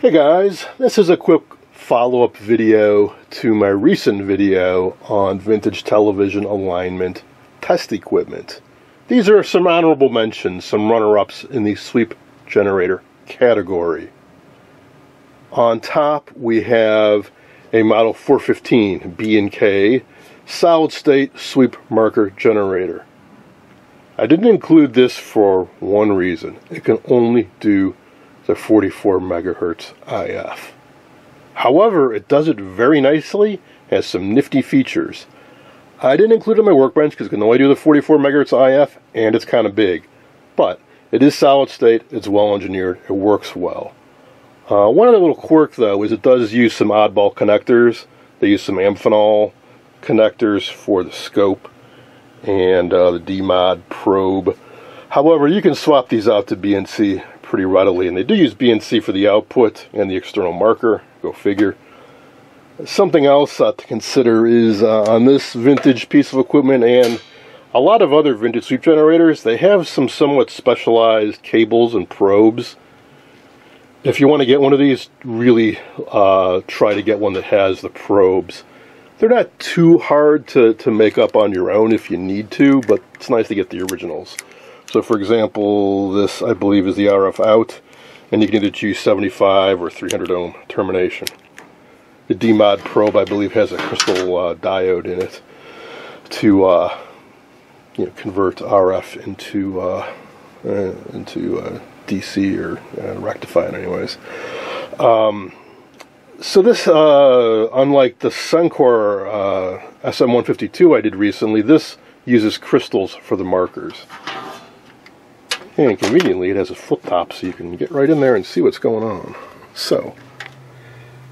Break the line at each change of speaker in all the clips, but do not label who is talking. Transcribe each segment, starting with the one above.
Hey guys, this is a quick follow-up video to my recent video on vintage television alignment test equipment. These are some honorable mentions, some runner-ups in the sweep generator category. On top we have a model 415 B&K solid state sweep marker generator. I didn't include this for one reason. It can only do the 44 megahertz IF. However, it does it very nicely, has some nifty features. I didn't include it in my workbench because it can only do the 44 megahertz IF and it's kind of big. But it is solid state, it's well engineered, it works well. Uh, one other little quirk though is it does use some oddball connectors. They use some Amphenol connectors for the scope and uh, the DMOD probe. However, you can swap these out to BNC pretty readily. And they do use BNC for the output and the external marker. Go figure. Something else uh, to consider is uh, on this vintage piece of equipment and a lot of other vintage sweep generators, they have some somewhat specialized cables and probes. If you want to get one of these, really uh, try to get one that has the probes. They're not too hard to, to make up on your own if you need to, but it's nice to get the originals. So for example, this I believe is the RF out, and you can either choose 75 or 300 ohm termination. The DMOD probe I believe has a crystal uh, diode in it to uh, you know convert RF into uh, uh into uh, DC or uh, rectify it anyways. Um, so this, unlike the Sencore SM152 I did recently, this uses crystals for the markers. And conveniently, it has a flip top so you can get right in there and see what's going on. So,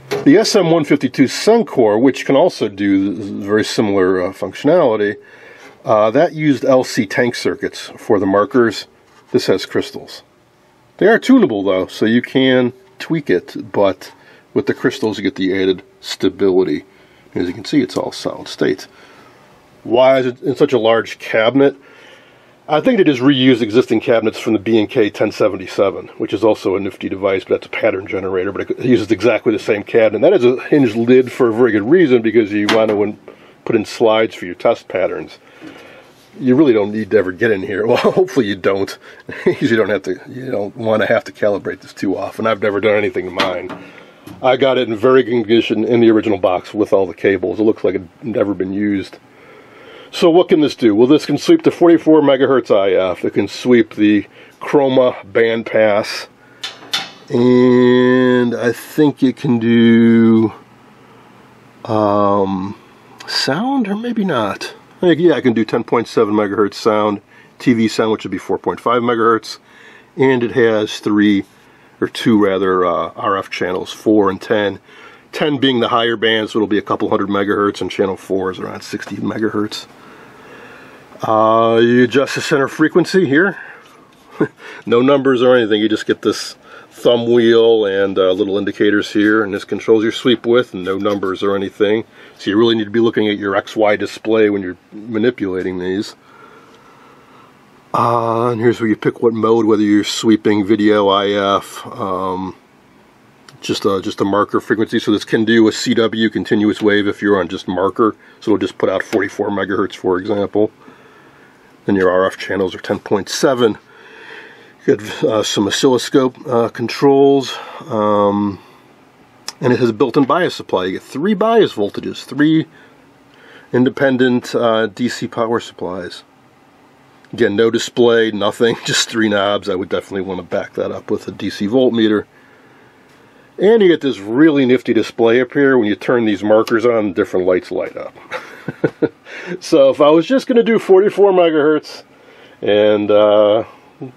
the SM152 Sencore, which can also do very similar uh, functionality, uh, that used LC tank circuits for the markers. This has crystals. They are tunable though, so you can tweak it, but with the crystals you get the added stability. As you can see, it's all solid state. Why is it in such a large cabinet? I think they just reused existing cabinets from the B&K 1077, which is also a nifty device, but that's a pattern generator, but it uses exactly the same cabinet. That is a hinged lid for a very good reason, because you want to put in slides for your test patterns. You really don't need to ever get in here. Well, hopefully you don't, because you don't have to. You don't want to have to calibrate this too often. I've never done anything to mine. I got it in very good condition in the original box with all the cables. It looks like it never been used. So what can this do? Well, this can sweep the 44 megahertz IF. It can sweep the Chroma bandpass. And I think it can do um, sound, or maybe not. Yeah, I can do 10.7 megahertz sound. TV sound, which would be 4.5 megahertz. And it has three, or two rather, uh, RF channels, 4 and 10. 10 being the higher band, so it'll be a couple hundred megahertz, and channel 4 is around 60 megahertz. Uh, you adjust the center frequency here. no numbers or anything, you just get this thumb wheel and uh, little indicators here, and this controls your sweep width, and no numbers or anything. So you really need to be looking at your XY display when you're manipulating these. Uh, and here's where you pick what mode, whether you're sweeping video, IF, um, just a, just a marker frequency. So this can do a CW, continuous wave, if you're on just marker. So it'll just put out 44 megahertz, for example. Then your RF channels are 10.7. You got uh, some oscilloscope uh, controls. Um, and it has a built-in bias supply. You get three bias voltages, three independent uh, DC power supplies. Again, no display, nothing, just three knobs. I would definitely want to back that up with a DC voltmeter. And you get this really nifty display up here. When you turn these markers on, different lights light up. so if I was just going to do 44 megahertz and uh,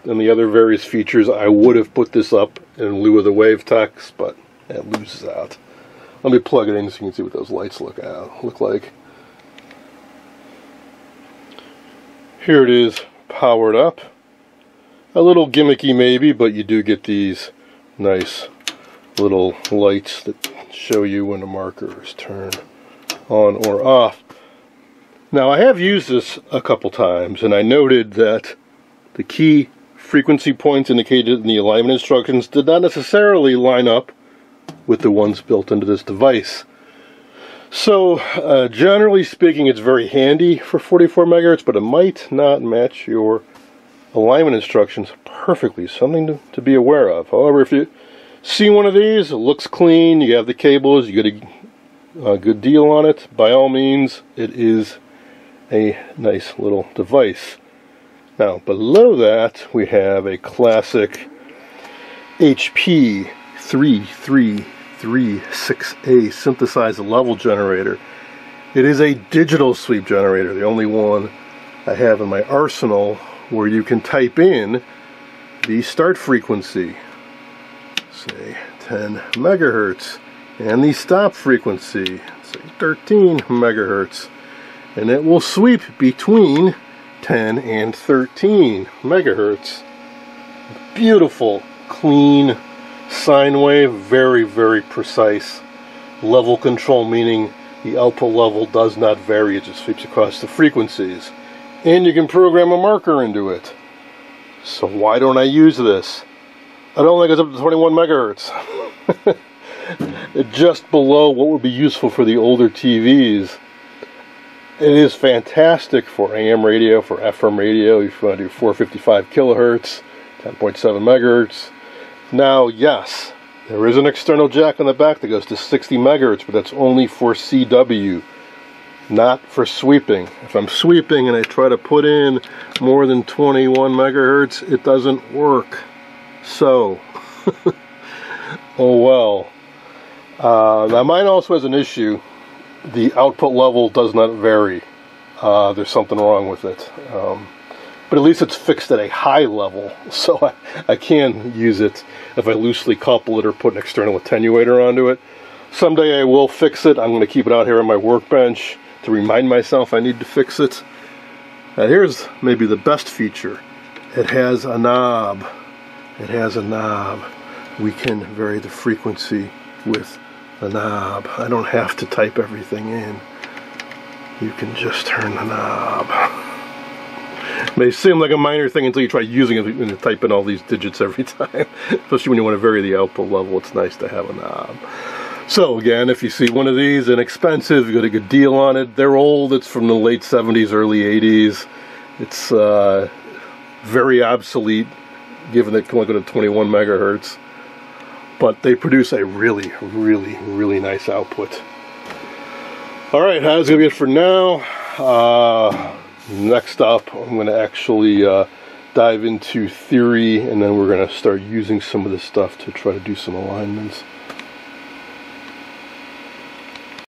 and the other various features, I would have put this up in lieu of the Waveteks, but it loses out. Let me plug it in so you can see what those lights look out, look like. Here it is, powered up. A little gimmicky maybe, but you do get these nice little lights that show you when the marker is turned on or off. Now I have used this a couple times and I noted that the key frequency points indicated in the alignment instructions did not necessarily line up with the ones built into this device. So, uh, generally speaking, it's very handy for 44 megahertz, but it might not match your alignment instructions perfectly. Something to, to be aware of. However, if you see one of these, it looks clean, you have the cables, you get a, a good deal on it, by all means, it is a nice little device. Now, below that, we have a classic HP 3336A synthesized level generator. It is a digital sweep generator, the only one I have in my arsenal where you can type in the start frequency, say 10 megahertz, and the stop frequency, say 13 megahertz, and it will sweep between 10 and 13 megahertz. Beautiful, clean sine wave, very, very precise. Level control, meaning the output level does not vary, it just sweeps across the frequencies. And you can program a marker into it. So why don't I use this? I don't think it's up to 21 megahertz. just below what would be useful for the older TVs. It is fantastic for AM radio, for FM radio, if you want to do 455 kilohertz, 10.7 megahertz. Now, yes, there is an external jack on the back that goes to 60 megahertz, but that's only for CW, not for sweeping. If I'm sweeping and I try to put in more than 21 megahertz, it doesn't work. So, oh well. Uh, now mine also has an issue the output level does not vary. Uh, there's something wrong with it. Um, but at least it's fixed at a high level, so I, I can use it if I loosely couple it or put an external attenuator onto it. Someday I will fix it. I'm going to keep it out here on my workbench to remind myself I need to fix it. Now here's maybe the best feature. It has a knob. It has a knob. We can vary the frequency with the knob. I don't have to type everything in. You can just turn the knob. It may seem like a minor thing until you try using it and type in all these digits every time. Especially when you want to vary the output level, it's nice to have a knob. So again, if you see one of these inexpensive, you got a good deal on it. They're old, it's from the late 70s, early 80s. It's uh, very obsolete, given that it can only go to 21 megahertz but they produce a really, really, really nice output. All right, that's gonna be it for now. Uh, next up, I'm gonna actually uh, dive into theory, and then we're gonna start using some of this stuff to try to do some alignments.